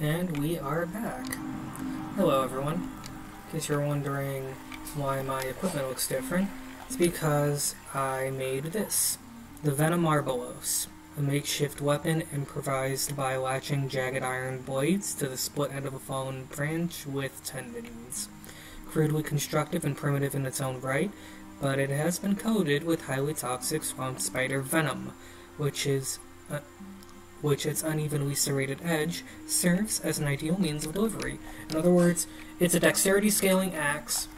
And we are back. Hello everyone. In case you're wondering why my equipment looks different, it's because I made this. The Venom Arbalos, a makeshift weapon improvised by latching jagged iron blades to the split end of a fallen branch with tendons. Crudely constructive and primitive in its own right, but it has been coated with highly toxic swamp spider venom, which is uh, which its unevenly serrated edge serves as an ideal means of delivery. In other words, it's a dexterity scaling axe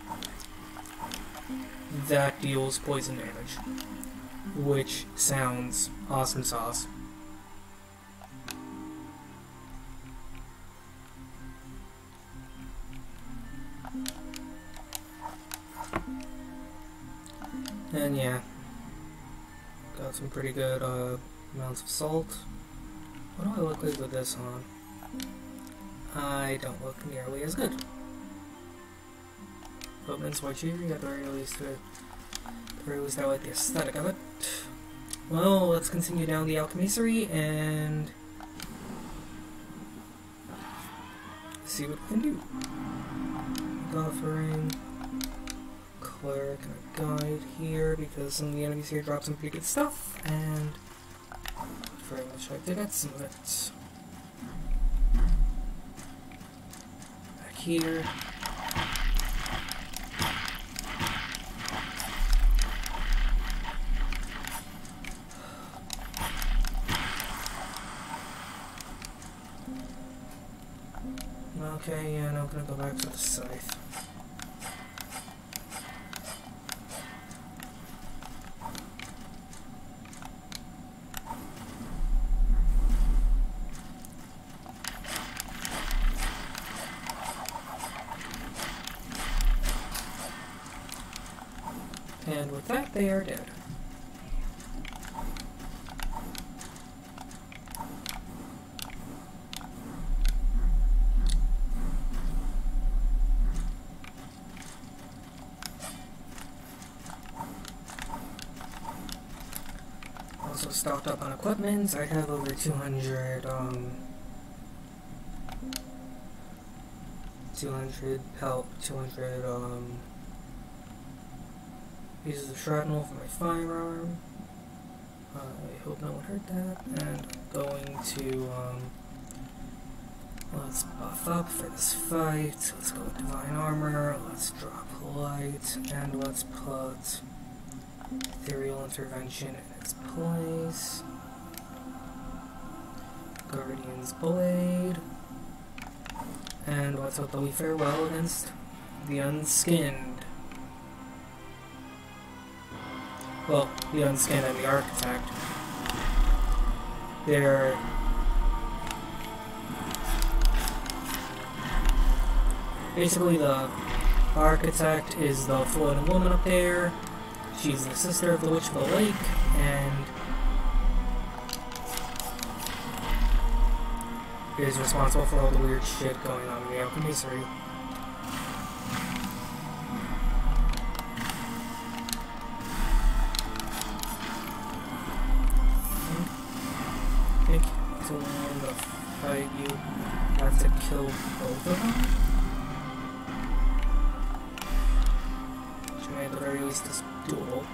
that deals poison damage, which sounds awesome sauce. And yeah, got some pretty good uh, amounts of salt. What do I look like with this on? I don't look nearly as good. Equipment's what you at the very least, the very least I like the aesthetic of it. Well, let's continue down the alchemistry and see what we can do. Offering cleric and a guide here because some of the enemies here drop some pretty good stuff and very much like some of it. Back here. Okay, yeah, now I'm gonna go back to the scythe. And with that, they are dead. Also stocked up on equipment. I have over 200, um, 200 help, 200, um, pieces of shrapnel for my firearm. I hope no one heard that. And I'm going to, um, let's buff up for this fight. Let's go with Divine Armor. Let's drop Light. And let's put Ethereal Intervention in its place. Guardian's Blade. And let's hope that we fare well against the Unskinned. Well, the and the Architect. They're basically the Architect is the floating woman up there. She's the sister of the Witch of the Lake, and is responsible for all the weird shit going on in the Alchemistry. to kill both of them? Which made at the very least is doable.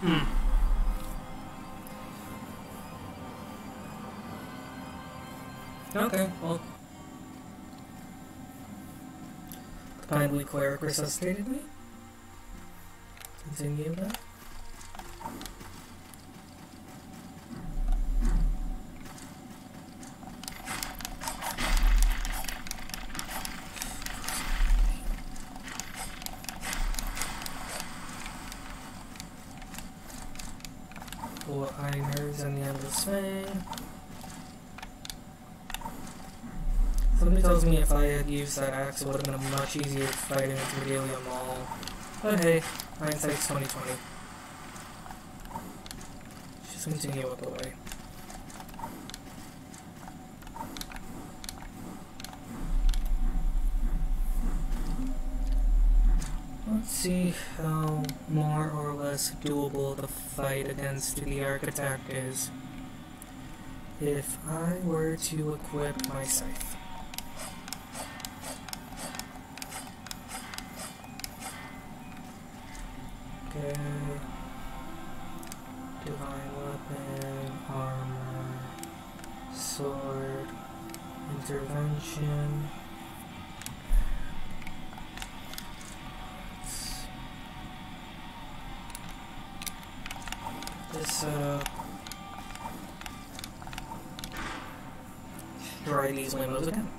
Hmm. Okay, well. Kindly cleric resuscitated me. Continue that. that axe, it would have been a much easier fight against Medallium mall, But hey, hindsight's 2020. Just continue up the way. Let's see how more or less doable the fight against the Architect is. If I were to equip my scythe. Okay. Divine weapon, armor, sword, intervention. This setup. Try these windows again.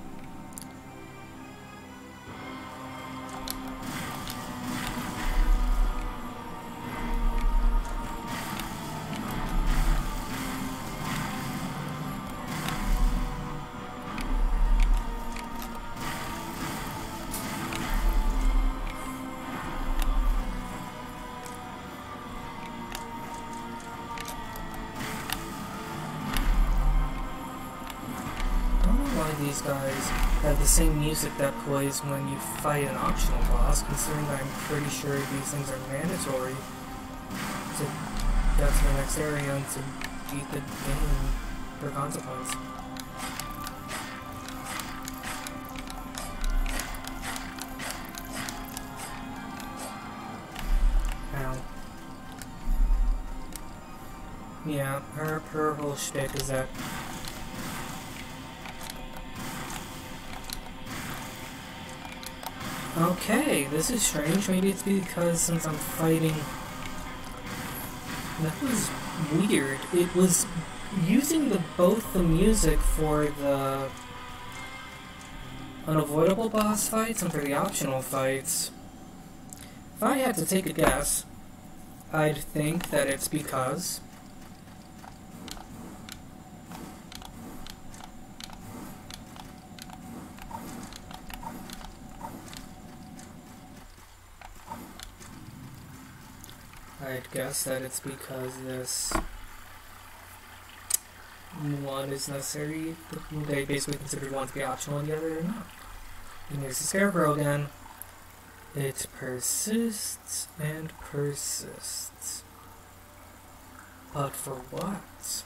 These guys have the same music that plays when you fight an optional boss, considering I'm pretty sure these things are mandatory to get to the next area and to beat the game for consequence. Yeah, her, her whole shtick is that Okay, this is strange. Maybe it's because since I'm fighting... That was weird. It was using the both the music for the unavoidable boss fights and for the optional fights. If I had to take a guess, I'd think that it's because I'd guess that it's because this one is necessary. They basically considered one to be optional and the other not. And here's the Scarecrow again. It persists and persists. But for what?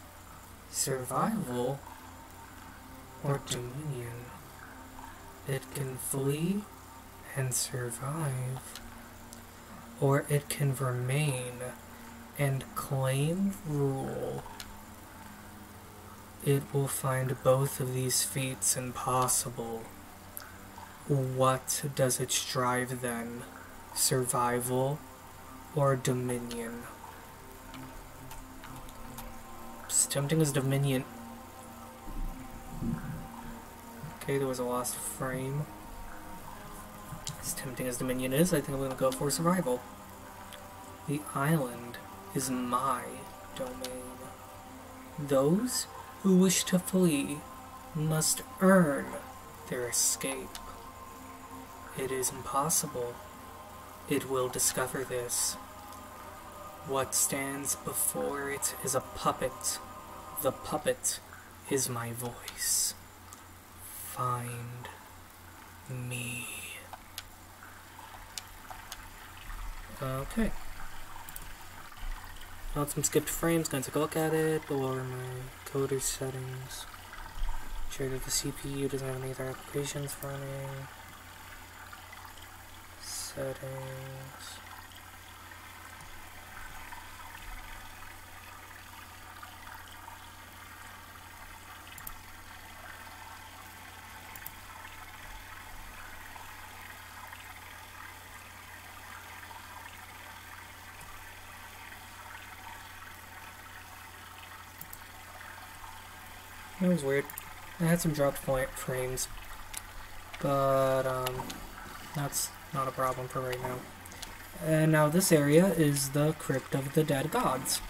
Survival or dominion? It can flee and survive or it can remain and claim rule. It will find both of these feats impossible. What does it strive then? Survival or dominion? It's tempting as dominion. Okay, there was a lost frame. As tempting as Dominion is, I think I'm to go for survival. The island is my domain. Those who wish to flee must earn their escape. It is impossible. It will discover this. What stands before it is a puppet. The puppet is my voice. Find me. Okay. Found some skipped frames, gonna take a look at it, lower my coder settings. Sure that the CPU doesn't have any other applications running. Settings. It was weird. I had some dropped frames, but um, that's not a problem for right now. And now this area is the Crypt of the Dead Gods.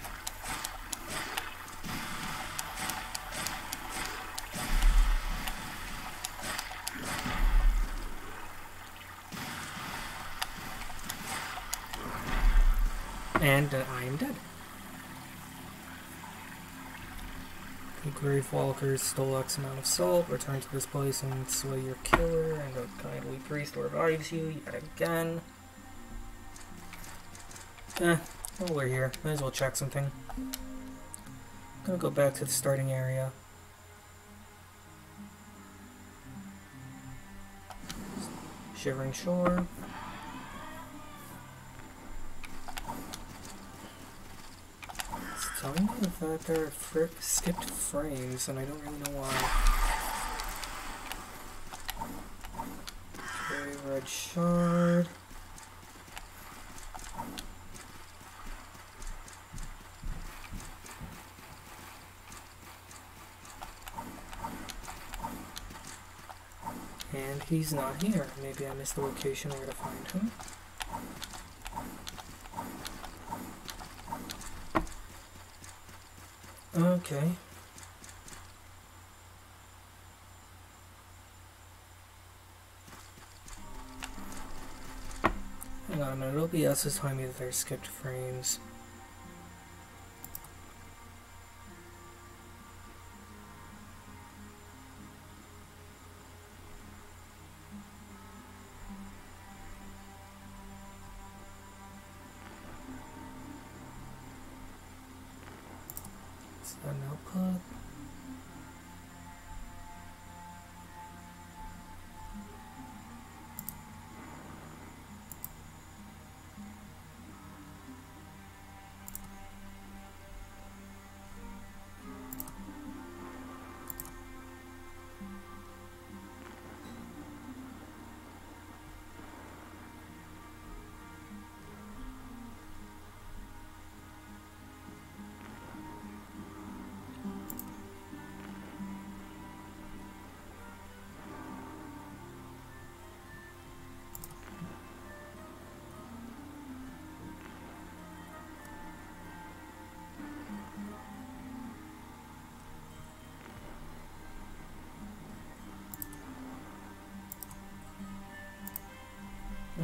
And uh, I am dead. Grave Walkers stole X amount of salt, return to this place and slay your killer, and a kindly priest revives you yet again. Eh, while we're here, might as well check something. I'm Gonna go back to the starting area. Shivering Shore. Telling me that there are skipped frames, and I don't really know why. Okay, Red Shard. And he's not here. Maybe I missed the location where to find him. Okay. Hang on minute, OBS is telling me that there's skipped frames. Is that an output?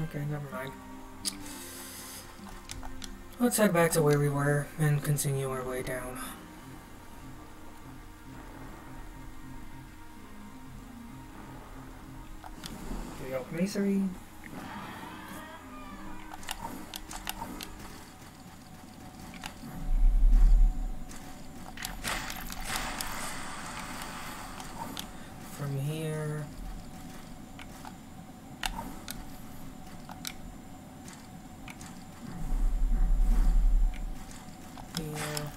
Okay, never mind. Let's head back to where we were and continue our way down. Go, masonry. From here. Here.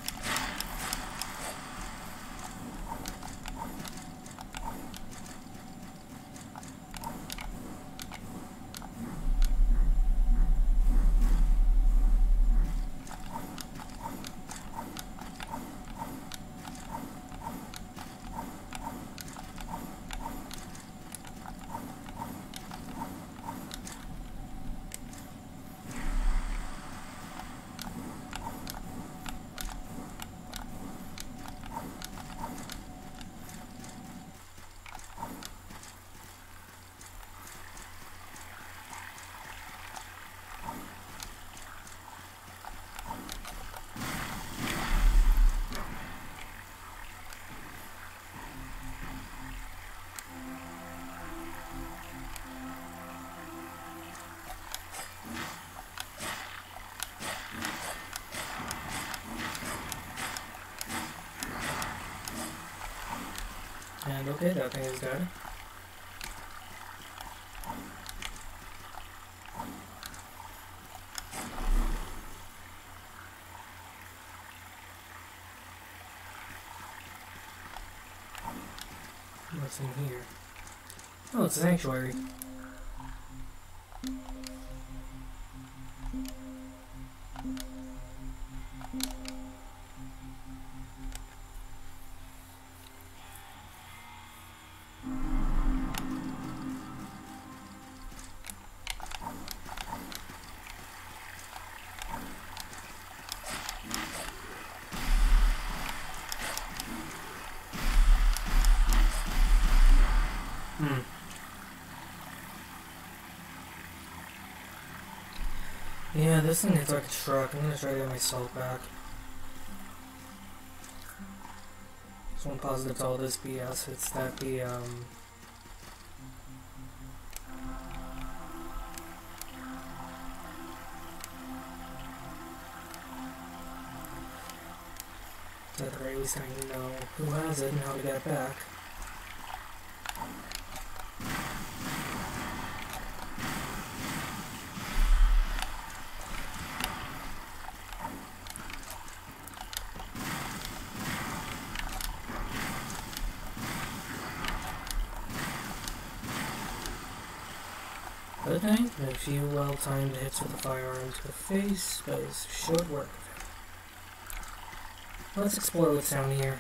And okay, that thing is dead. What's in here? Oh, it's a sanctuary. Yeah, this thing is like a truck. I'm gonna try to get myself back. Just one positive to all this BS. It's that the, um... That the race I know who has it and how to get back. Good thing, a few well-timed hits with the firearm to the face, but it should work. Let's explore what's down here.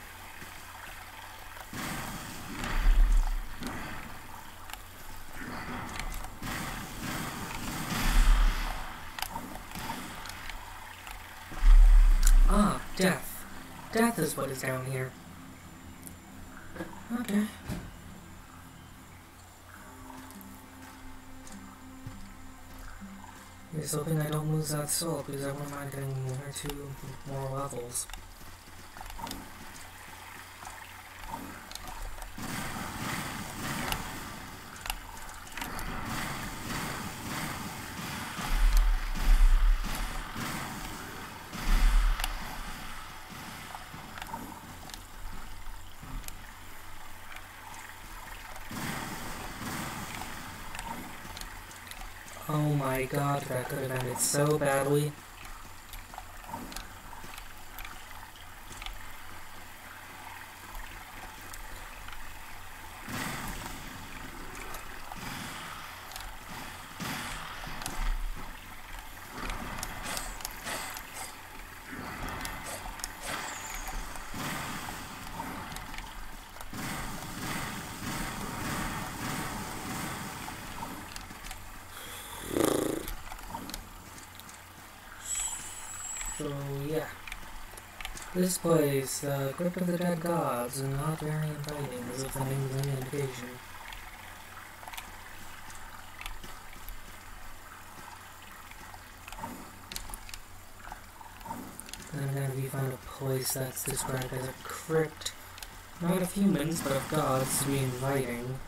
Ah, death. Death is what is down here. Hoping I don't lose that soul because I wouldn't mind getting one or two more levels. Oh my god, that could have ended so badly. So yeah. This place, the Crypt of the Dead Gods, is not very inviting as if the name is any indication. Then we find a place that's described as a crypt, not of humans, but of gods, to be inviting,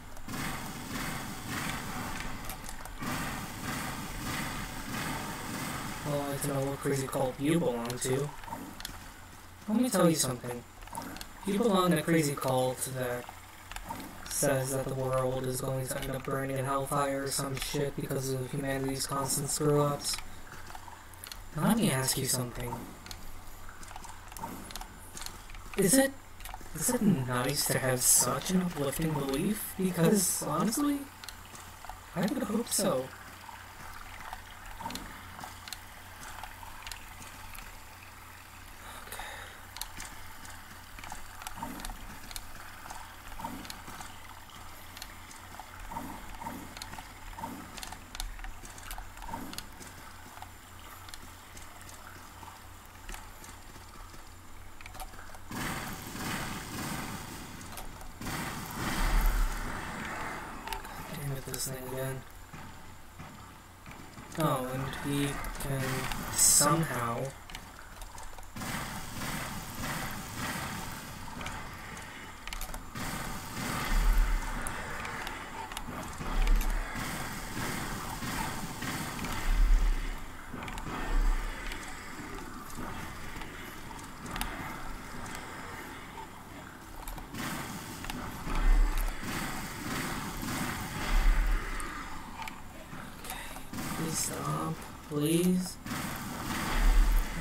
Well, like to know what crazy cult you belong to. Let me tell you something. You belong in a crazy cult that says that the world is going to end up burning in hellfire or some shit because of humanity's constant screw-ups. Now let me ask you something. Is it is it nice to have such an uplifting belief? Because honestly, I would hope so. Damn it, this thing again. Oh, and he can somehow. Please stop. Please.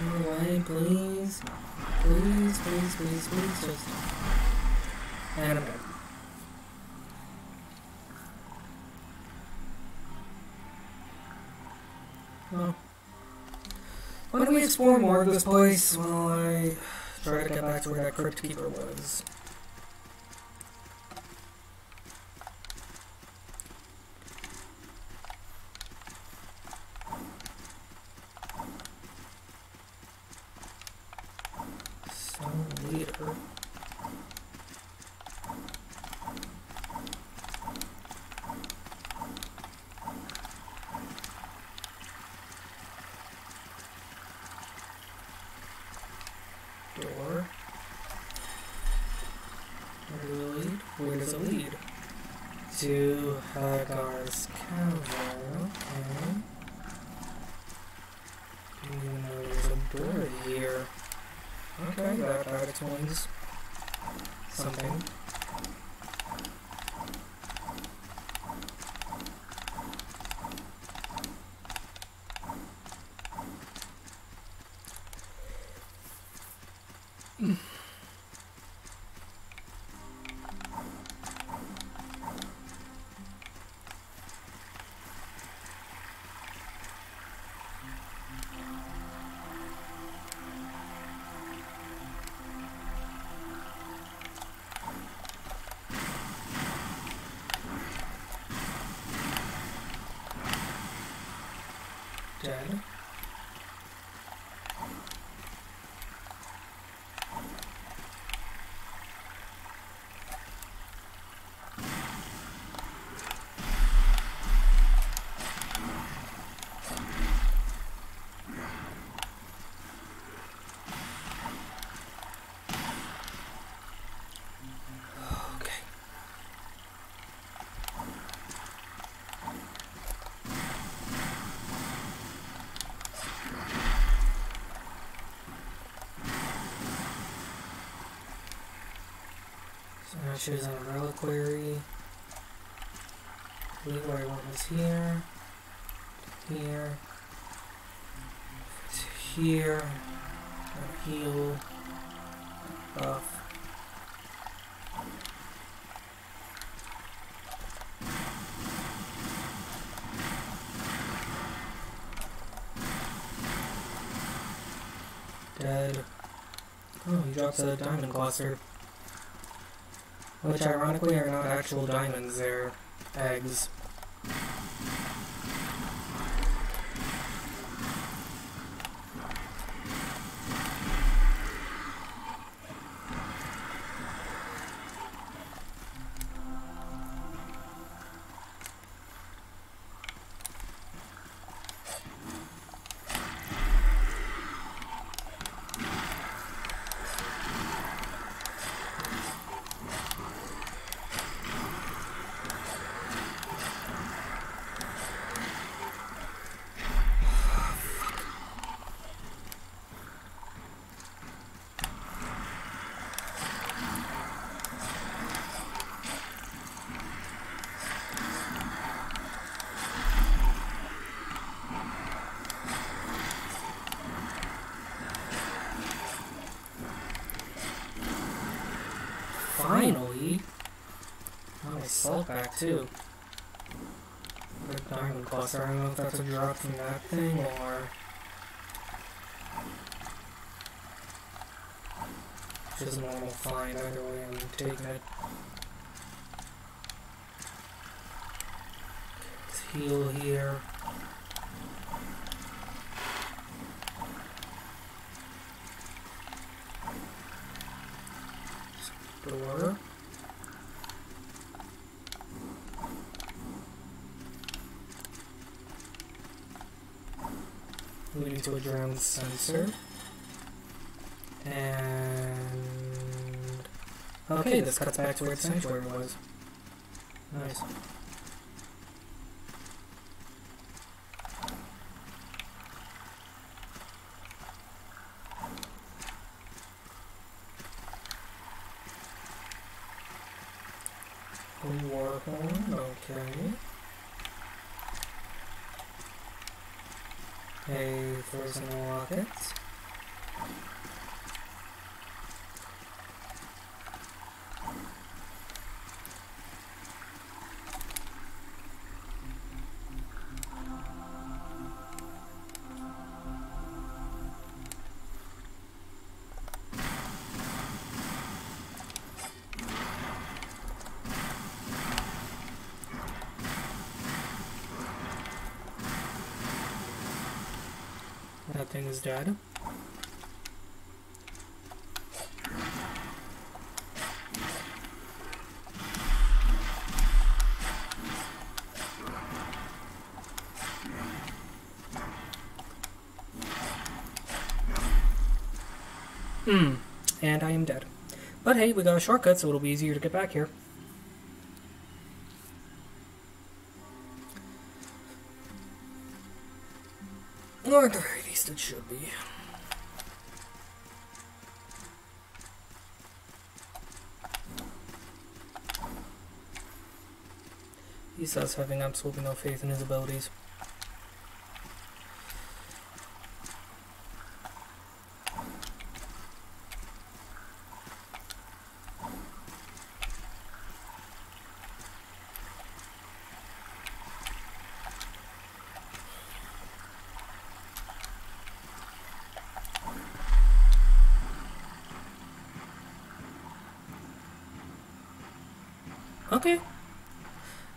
Go away, please. Please, please, please, please, just. And I'm dead. Well. Don't explore more of this place while I try to get back to where that crypt keeper was? So leader. Door. Where does it lead? Where does it lead? To Hagar's Cavern. Okay. Even though there's a door here. Okay, that explains something. Okay. So now choose a reliquary. Reliquary one is here. Here. It's here. Heal. Buff. Dead. Oh, he drops a diamond cluster. Which ironically are not actual diamonds, they're eggs. Finally! Oh, I back too. The diamond cluster, I don't know if that's a drop from that thing or. Just a normal find, either way, I'm taking it. Let's heal here. Leading to a drowned sensor. And okay, this cuts back to where the sanctuary was. Nice. Warhorn, okay. A frozen rocket. That thing Hmm. And I am dead. But hey, we got a shortcut, so it'll be easier to get back here. least it should be. He starts having absolutely no faith in his abilities.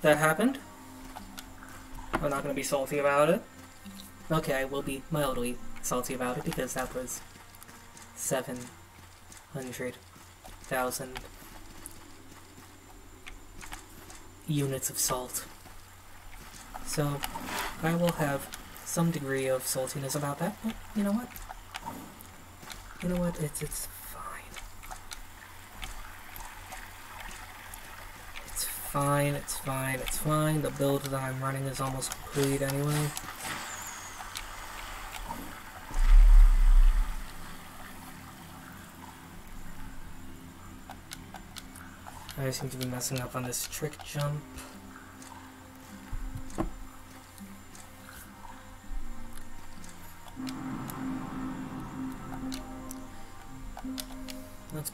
That happened. I'm not going to be salty about it. Okay, I will be mildly salty about it because that was 700,000 units of salt. So, I will have some degree of saltiness about that, but you know what? You know what? It's, it's fine, it's fine, it's fine. The build that I'm running is almost complete anyway. I seem to be messing up on this trick jump.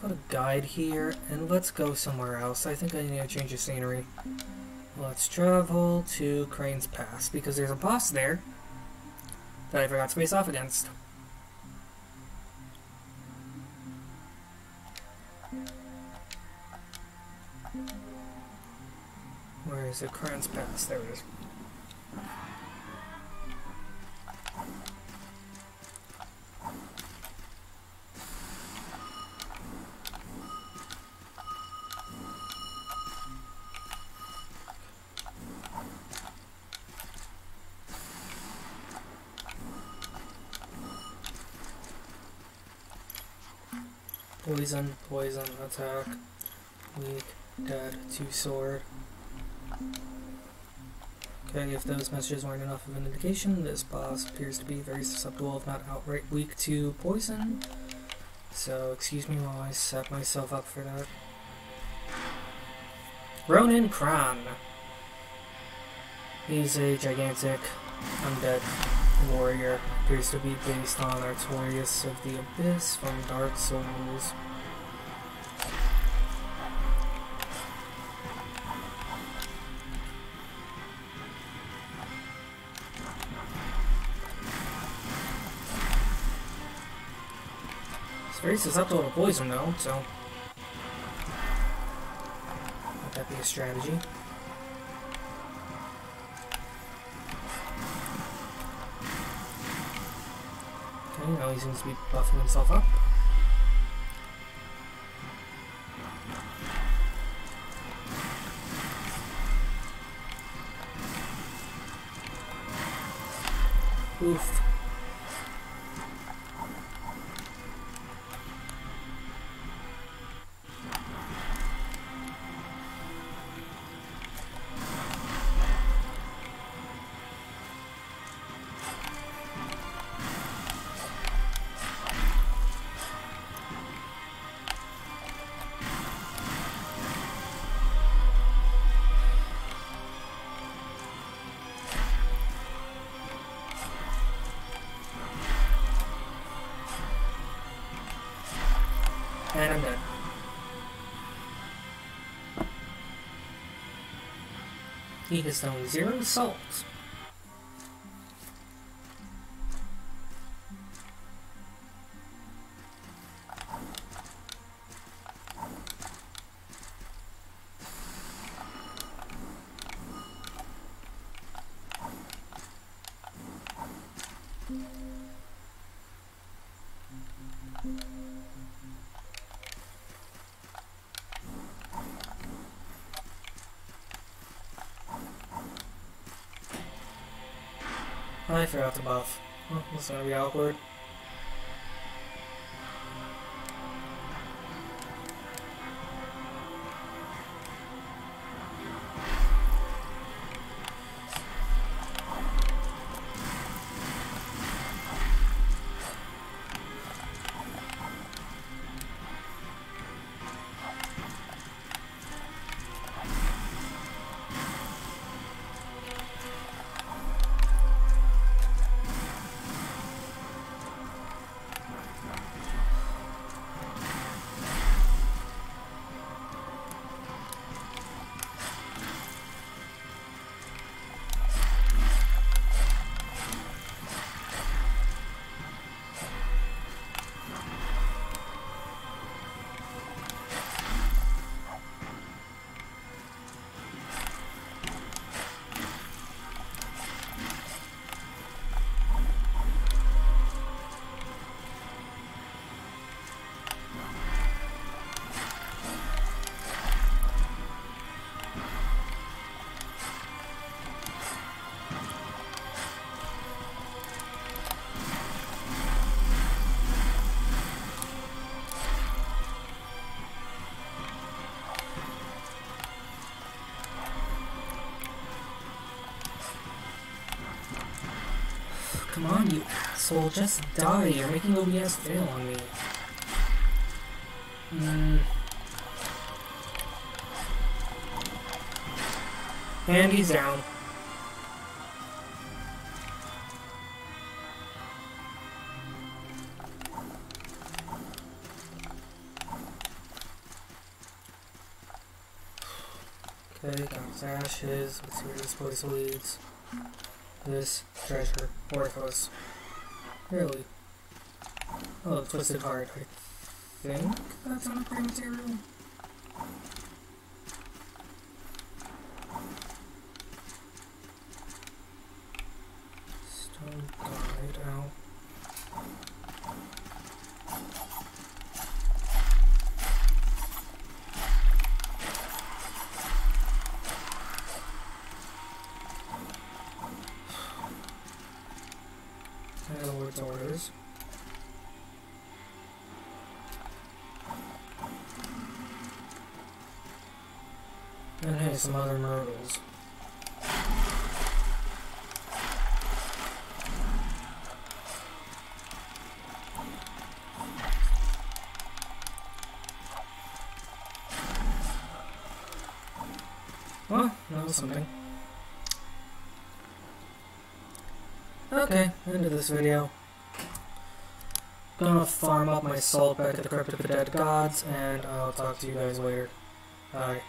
Put a guide here, and let's go somewhere else. I think I need to change the scenery. Let's travel to Crane's Pass, because there's a boss there that I forgot to face off against. Where is it? Crane's Pass. There it is. Poison, poison, attack, weak, dead, two sword. Okay, if those messages weren't enough of an indication, this boss appears to be very susceptible, if not outright weak to poison. So, excuse me while I set myself up for that. Ronin Kran. He's a gigantic undead warrior appears to be based on Artorias of the Abyss from Dark Souls. It's very susceptible to poison though, so let that be a strategy. Okay, now he seems to be buffing himself up. Oof. He has done zero assaults. I forgot to buff. Well, that's gonna be awkward. Come on, you asshole, just die. You're making OBS fail on me. Hmm. And he's down. Okay, got his ashes. Let's see where this place leads. This treasure. Worthless. Really? Oh, twisted heart. I think that's an upgrade material. Stone guide out. Orders. And hey, some other myrtles. Well, that something. Okay, end of this video. Gonna farm up my salt back at the Crypt of the Dead Gods, and I'll talk to you guys later. Bye.